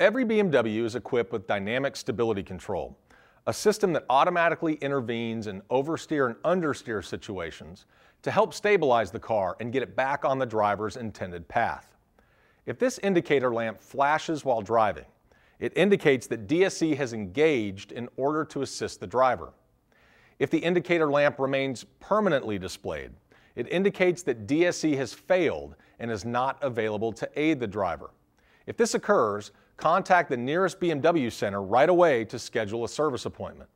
Every BMW is equipped with dynamic stability control, a system that automatically intervenes in oversteer and understeer situations to help stabilize the car and get it back on the driver's intended path. If this indicator lamp flashes while driving, it indicates that DSC has engaged in order to assist the driver. If the indicator lamp remains permanently displayed, it indicates that DSC has failed and is not available to aid the driver. If this occurs, contact the nearest BMW center right away to schedule a service appointment.